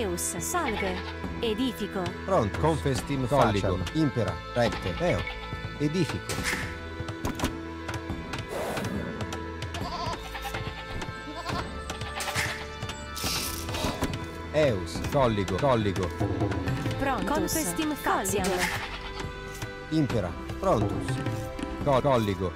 Eus, salve. Edifico. Pronto. Confestim Colligo. Impera. Recte. Eo. Edifico. Eus. Colligo. Colligo. Prontus. Confestim faciam. Impera. Prontus. Co- colligo.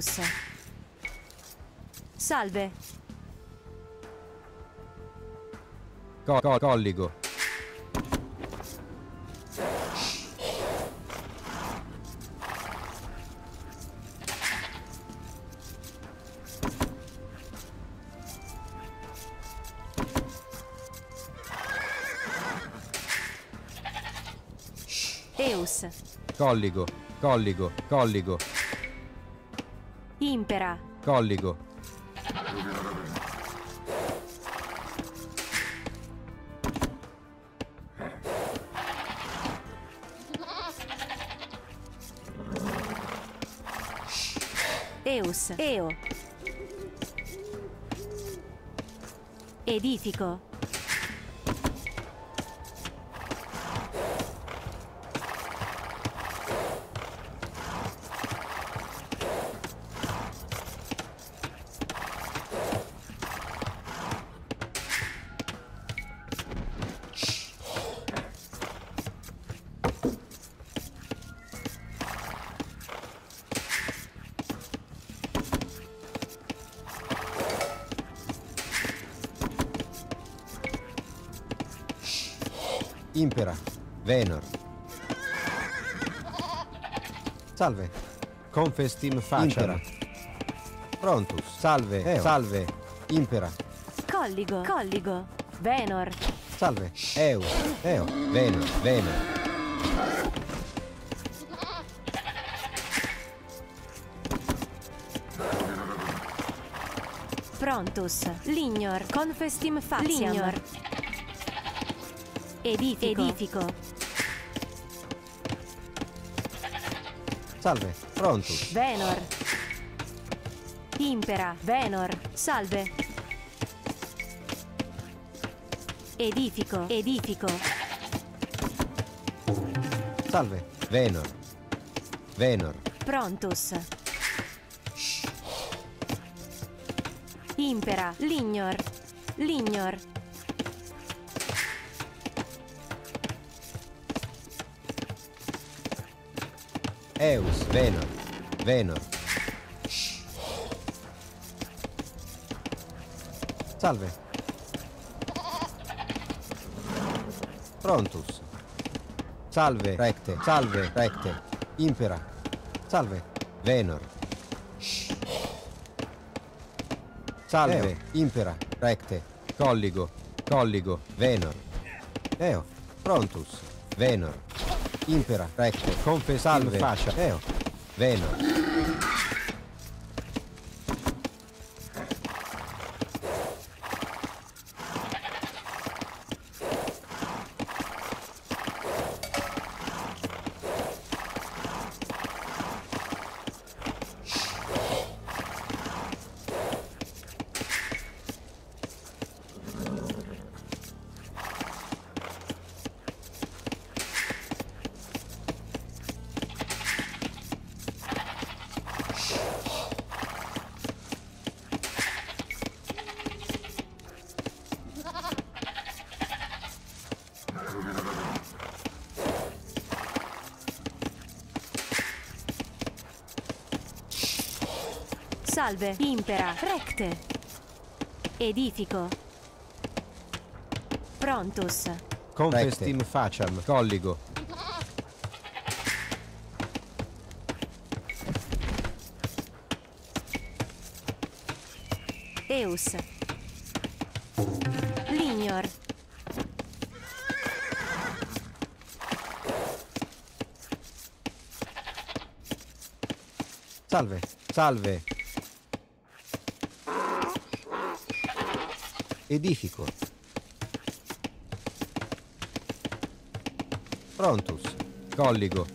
Prontus. Salve. Co- co- colligo. Eus. Colligo. Colligo. Colligo. Impera. Colligo. Eus. Eo. Edifico. Impera. Venor. Salve. Confestim. Impera. Prontus. Salve. Eo. Salve. Impera. Colligo. Colligo. Venor. Salve. Eu. Eo. Venor. Venor. Prontus. Lignor. Confestim faciam. Lignor. Edifico. Edifico. Salve. Prontus. Venor. Impera. Venor. Salve. Edifico. Edifico. Salve. Venor. Venor. Prontus. Impera. Lignor. Lignor. Eus. Venor. Venor. Salve. Prontus. Salve. Recte. Salve. Recte. Impera. Salve. Venor. Salve. Impera. Recte. Colligo. Colligo. Venor. Eo. Prontus. Venor. Impera. Recte. Confe. Salve. Fascia. Eo. Venor. Salve, impera, recte. Edifico. Prontus. Confestim recte. faciam, colligo. Deus. Lignor. Salve, salve. Edifico. Prontus. Colligo.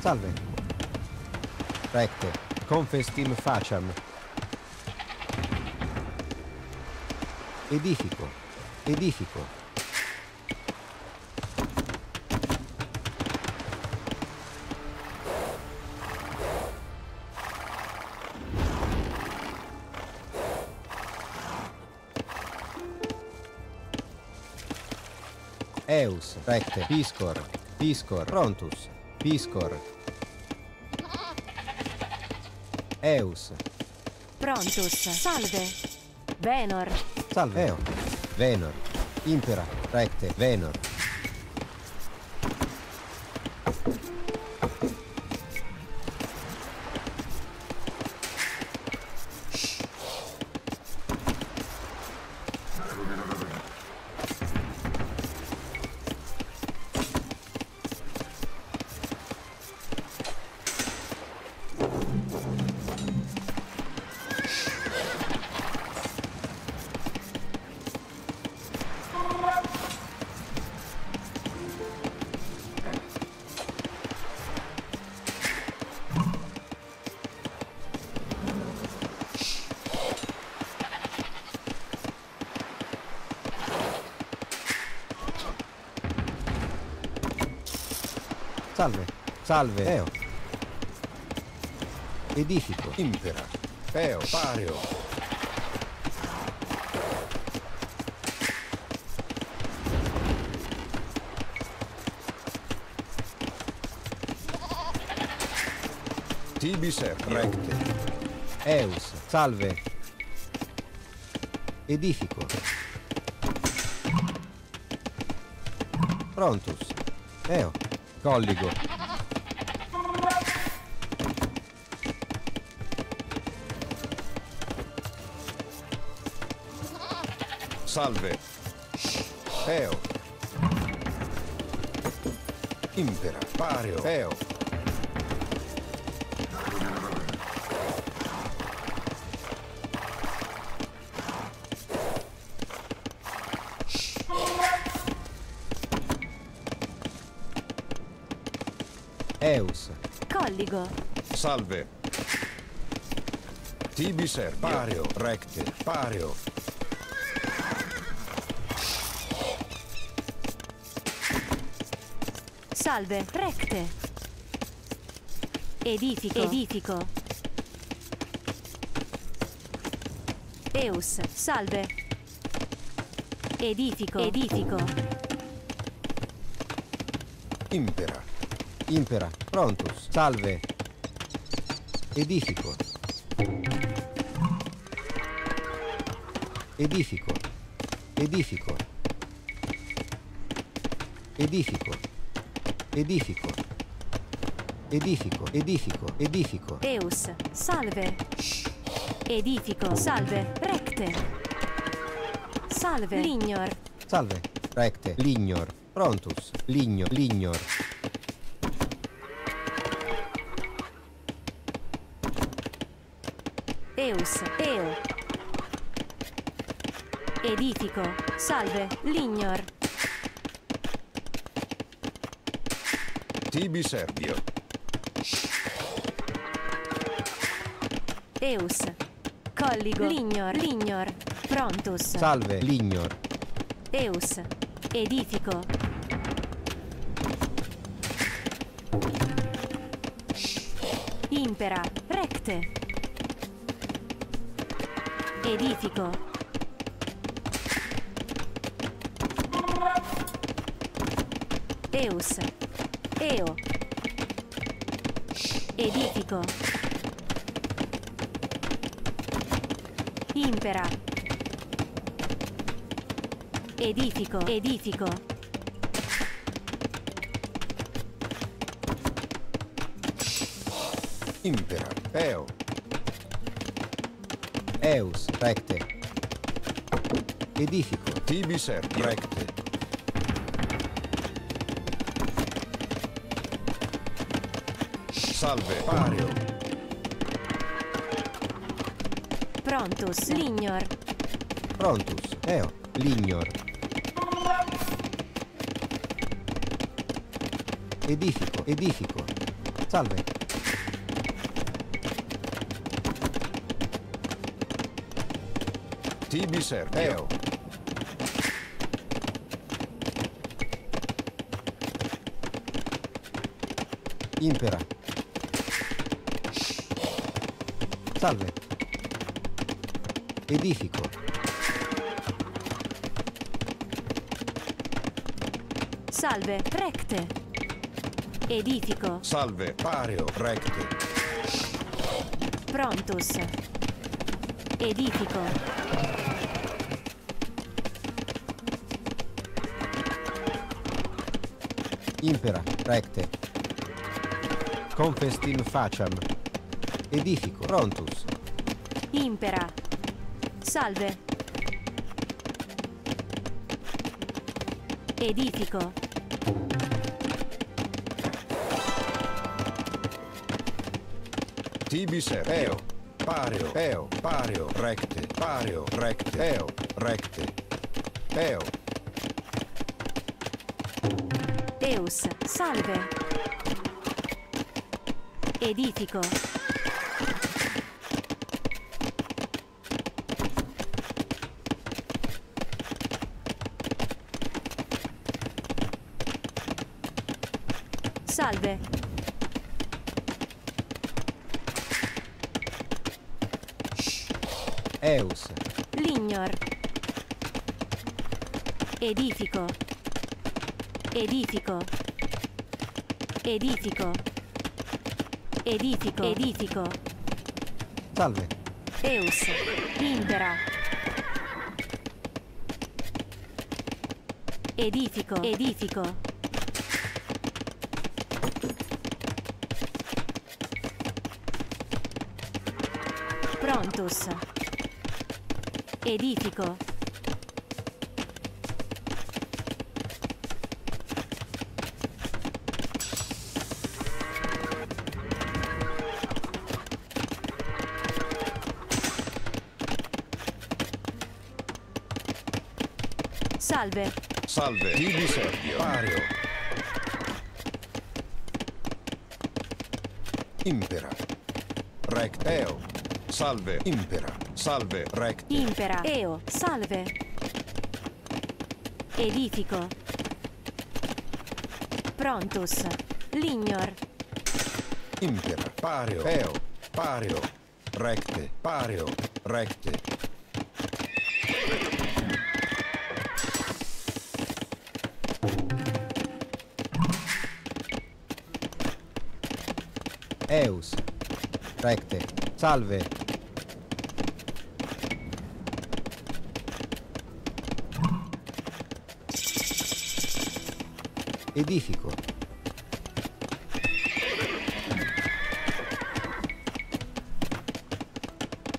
Salve. Recte. Confestim faciam. Edifico. Edifico. Eus, recte, piscor, piscor, prontus, piscor. Eus, Prontus. Salve. Venor. Salve. Eo, venor, impera, recte, venor. Salve, salve. Eo. Edifico. Impera. Eo. Pareo. Tibi serpio. Recte. Eus, salve. Edifico. Prontus. Eo. Colligo. Salve. Eo. Impera. Pareo. Eo. Eus. Colligo. Salve. Tibi serpio. Pareo. Recte. Pareo. Salve. Recte. Edifico. Edifico. Eus. Salve. Edifico. Edifico. Impera. Impera. Prontus. Salve. Edifico. Edifico. Edifico. Edifico. Edifico. Edifico. Edifico. Edifico. Eus. Salve. Edifico. Salve. Recte. Salve. Lignor. Salve. Recte. Lignor. Prontus. Ligno. Lignor. Eus. Eo. Edifico. Salve. Lignor. Tibi serpio. Eus. Colligo. Lignor. Lignor. Prontus. Salve. Lignor. Eus. Edifico. Impera. Recte. Edifico. Eus. Eo. Edifico. Impera. Edifico. Edifico. Impera. Eo. Eus, recte. Edifico, Tibi Servio. Recte. Salve. Pario. Prontus. Lignor. Prontus, Eo, Lignor. Edifico, edifico. Salve. Tibi Servio. Eo. Impera. Salve. Edifico. Salve. Recte. Edifico. Salve. Pario. Recte. Prontus. Edifico. Impera, recte. Confestin faciam. Edifico, prontus. Impera. Salve. Edifico. Tibi Servio. Eo. Pario. Eo. Pario. Recte. Pario. Recte. Eo. Recte. Eo. Eus. Salve. Edifico. Salve. Eus, Lignor. Edifico. Edifico. Edifico. Edifico. Edifico. salve. Eus. Impera. Edifico. Edifico. Prontus. Edifico. Salve. Salve. Tibi Servio. Pario. Impera. Recte. Eo. Salve. Impera. Salve. Recte. Impera. Eo. Salve. Edifico. Prontus. Lignor. Impera. Pario. Eo. Pario. Recte. Pario. Recte. Eus, recte. Salve. Edifico.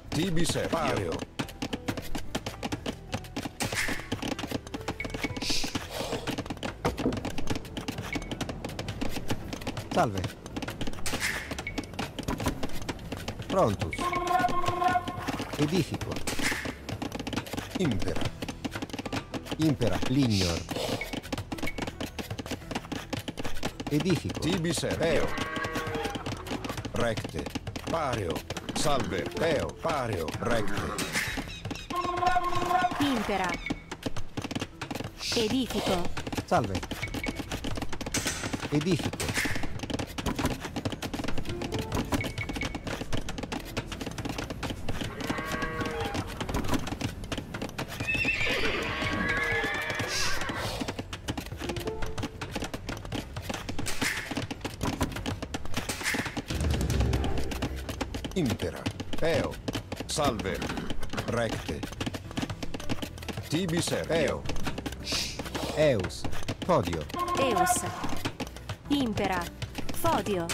Tibi. Pario. Salve. Prontus. Edifico. Impera. Impera. Lignor. Edifico. Tibi Servio. Recte. Pario. Salve. Eo. Pario. Recte. Impera. Edifico. Salve. Edifico. Impera. Eo. Salve. Recte. Tibi Servio. Eus. Podio. Eus. Impera. Fodio.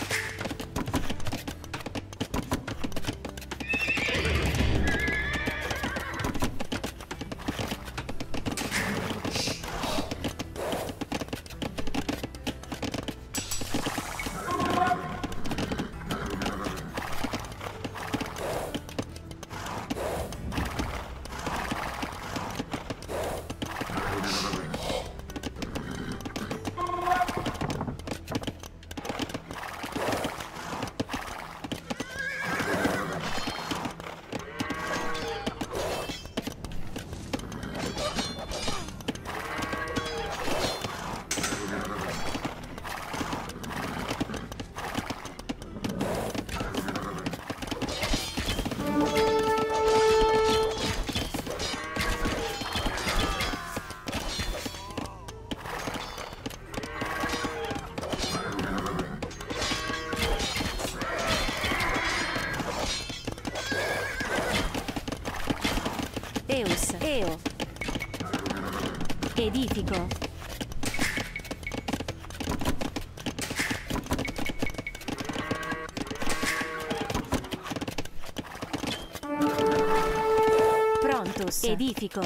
Edifico.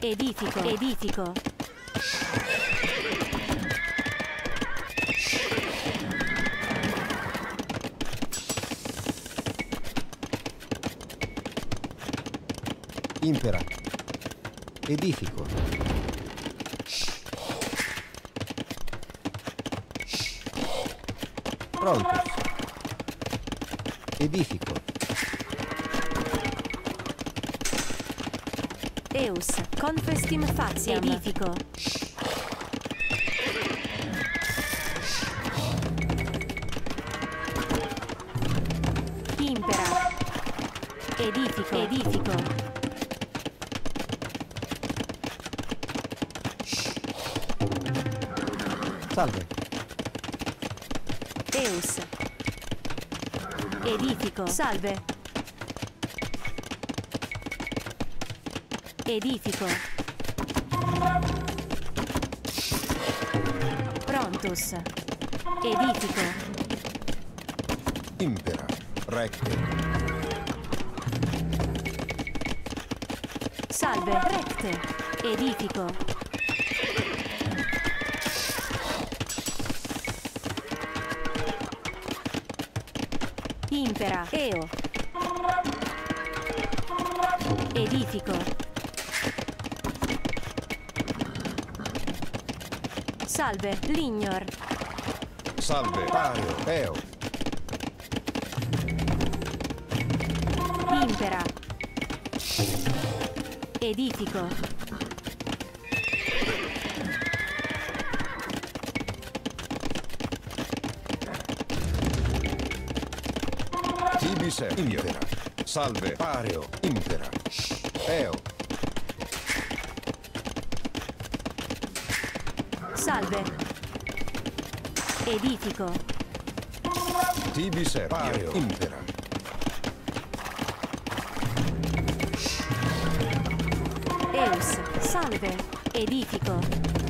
Edifico. Edifico. Impera. Edifico. Prontus. Edifico. Eus. Confestim faciam. Edifico. Impera. Edifico. Edifico. Salve. Eus. Edifico. Salve. Edifico. Prontus. Edifico. Impera. Recte. Salve. Recte. Edifico. Impera. Eo. Edifico. Salve. Lignor. Salve. Pario. Eo. Impera. Edifico. Tibi Serpio. Impera. Salve. Pario. Impera. Eo. Salve. Edifico. Tibi. Pario. Impera. Eus. Salve. Edifico.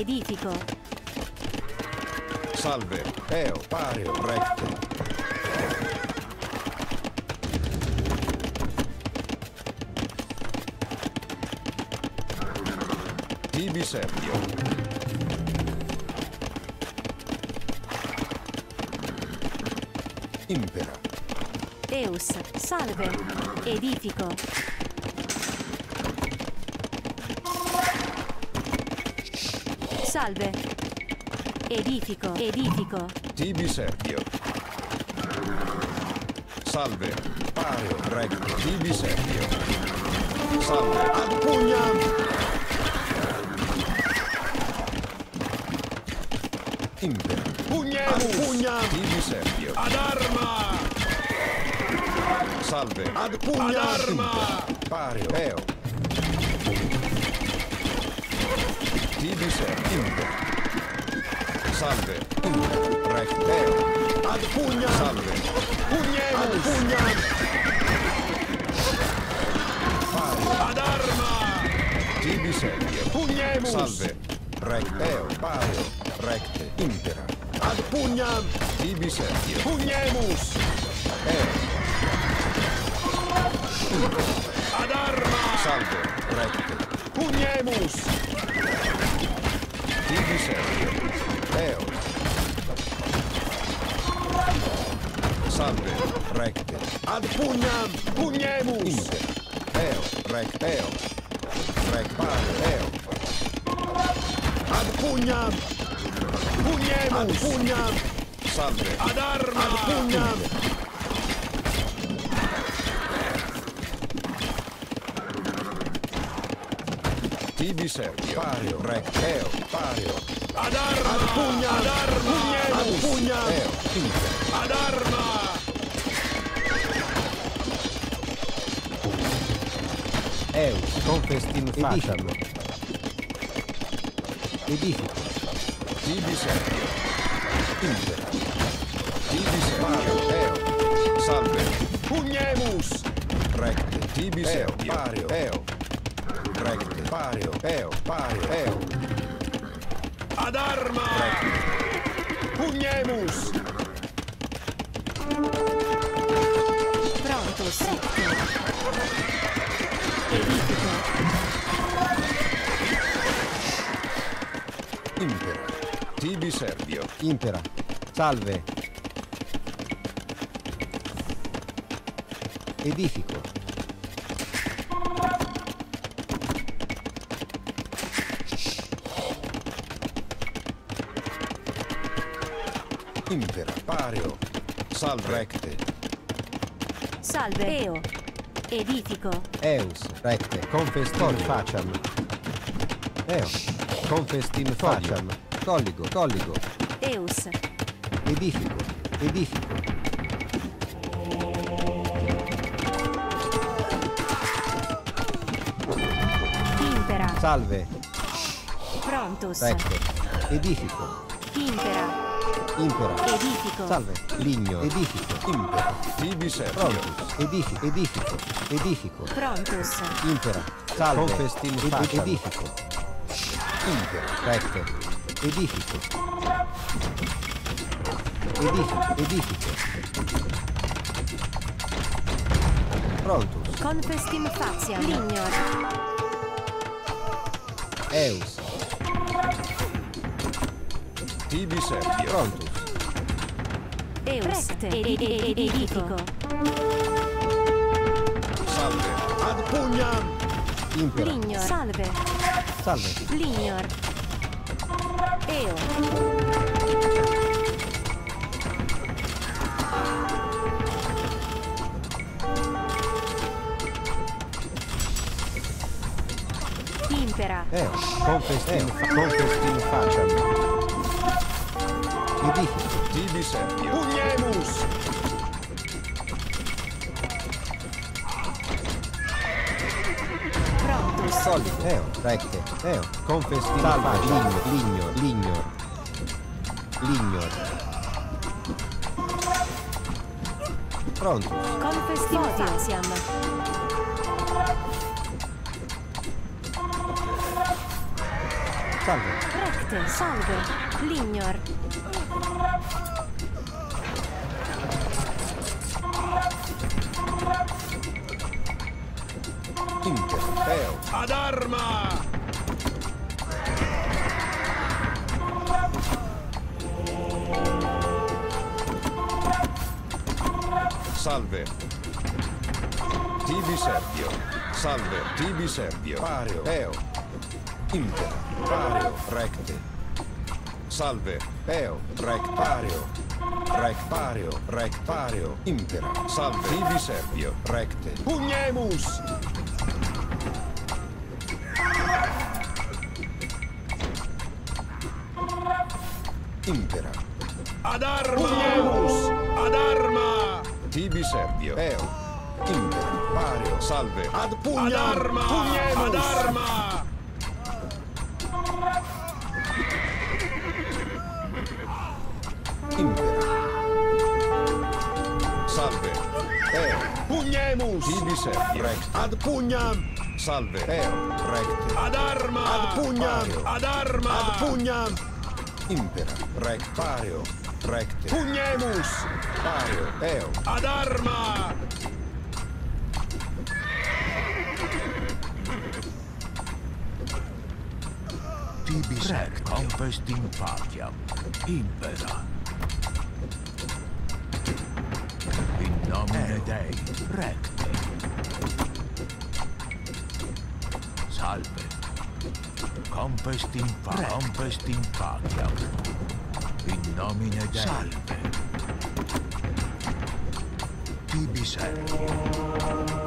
Edifico. Salve. Eo. Pario. Recte. Tibi Serpio. Impera. Eus. Salve. Edifico. Salve. Edifico. Edifico. Tibi Serpio. Salve. Pario. Recte. Tibi Serpio. Salve. Ad pugnam. Impera. Pugnemus. Ad pugnam. Tibi Serpio. Ad arma. Salve. Ad pugnam. Ad arma. Pario. Eo. Serpio. Impera. Salve. Impera. Recte. Eo. Ad pugnam. Salve. Pugnemus. Ad. Pario. Ad arma. Tibi Serpio. Pugnemus. Salve. Recte. Eo. Pario. Recte. Impera. Ad pugnam. Tibi Serpio. Pugnemus. Eo. Ad arma. Salve. Recte. Pugnemus. Tibi Serpio. Eo. Salve. Recte. Ad pugnam. Pugnemus. Impera. Eo. Recte. Eo. Rec. Pario. Eo. Ad pugnam. Pugnemus. Ad pugnam. Salve. Ad arma. Ad pugnam. Tibi Servio. Pario. Recte. Eo. Pario. Ad arma! Ad pugna! Ad arma! Ad pugna! Ad arma! Eus, confestin facam. Edifico, Tibi Servio. Inter. Tibi Servio. Eo. Salve. Pugnemus! Recte. Tibi Servio. Pario. Eo. Recte. Pario. Eo. Pario. Eo. Ad arma! Pugnemus! Pronto, secco. Edifico. Impera. Tibi Servio. impera. Salve. Edifico, Impera. Pario. Salve. Recte. Salve. Eo. Edifico. Eus, recte, confestin facam. Eo, confestin facam. Colligo, colligo. Eus. Edifico, edifico. Impera. Salve, Prontus. recte, edifico. Impera. Impera. Edifico. Salve, ligno, edifico. Impera. Servio. Prontus, edifico, edifico, edifico. Prontus. Impera. Salve, Confestin ed- edifico. Impera. Recte, edifico. Edifico, edifico. Prontus, Confestim faciam. Lignor. Eus, Tibi Servio. Prontus, Eus. Edifico. Salve. Ad pugnam! Impera. Lignor. Salve. Salve, Lignor. Eo. Impera. Eus, confestin, confestin facam. Edifico, Tibi Servio. Pugnemus! Prontus. solid, eo, recte, eo, confestin facam. Lignor, lignor, lignor. Lignor. Prontus, Confestim faciam. salve, Recte. Salve. Lignor. Impera. Eo. Ad arma! Salve. Tibi Servio. Salve. Tibi Servio. Pario. Eo. Impera. Pario. Recte. Salve. Eo. Rec. Pario. Rec. Pario. Rec. Pario. Impera. Salve. Tibi Servio. Recte. Pugnemus! Impera. Ad arma! Pugnemus! Ad arma! Tibi Servio. Eo. Impera. Pario. Salve. Ad pugnam! Ad arma! Pugnemus! Ad arma! Impera. Salve. Eo. Pugnemus! Tibi Servio. Ad pugnam! Salve. Eo. Recte. Ad arma! Ad pugnam! Ad arma! Ad pugnam! Impera. Rec. Pario. Recte. Pugnemus! Pario. Eo. Ad arma! Tibi Rec Confestim Faciam Impera In nomine Dei Recte Salve Confestim Faciam Confestim Faciam In nomine Dei Salve. Tibi Servio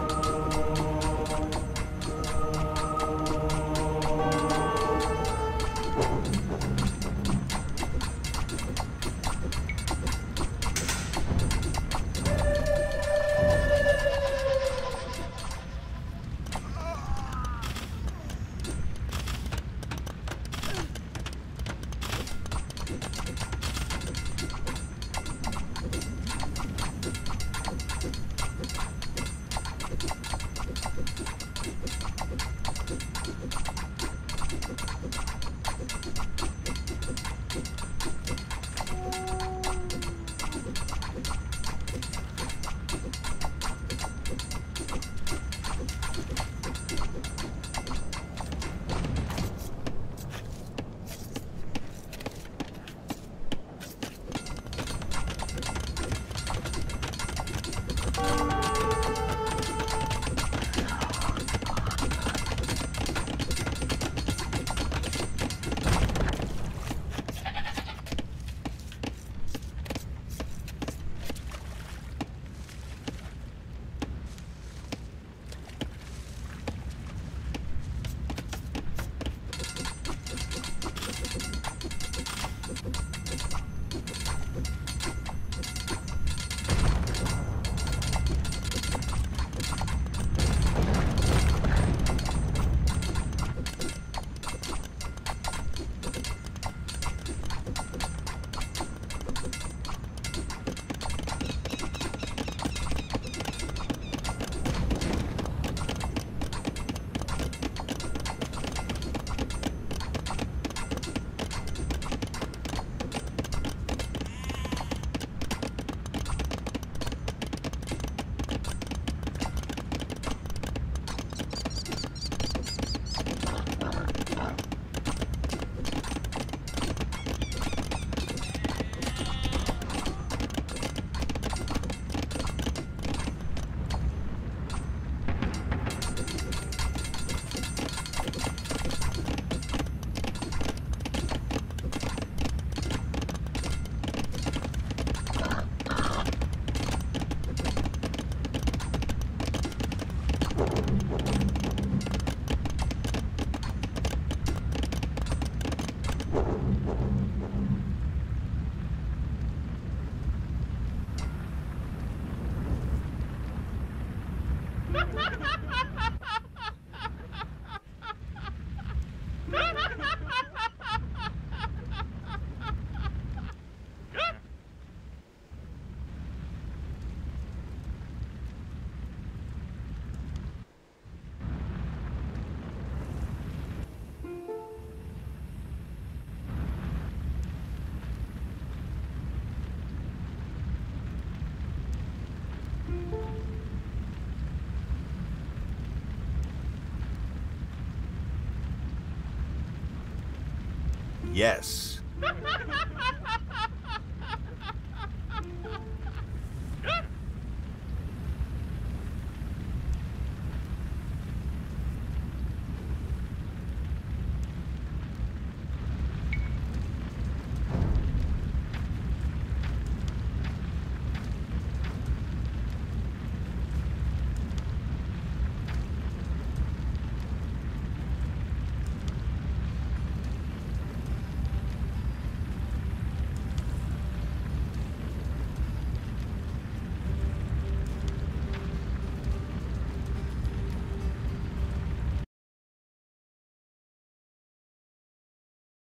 Yes.